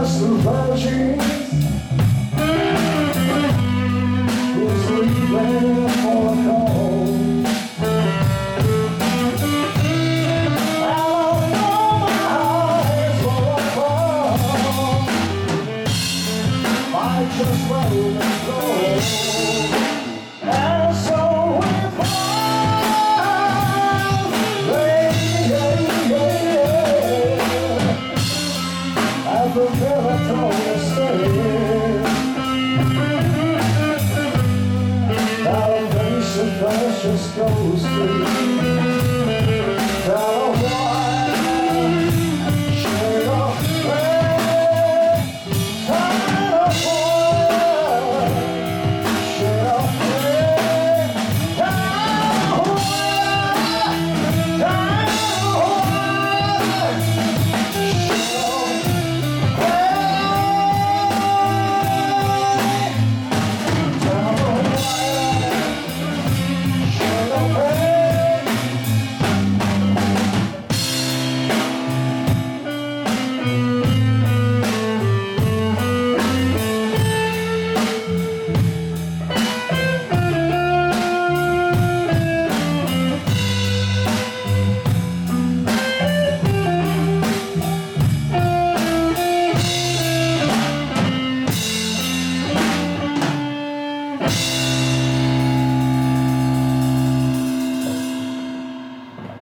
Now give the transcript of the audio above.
just a virgin who's leaving for call. the precious ghost.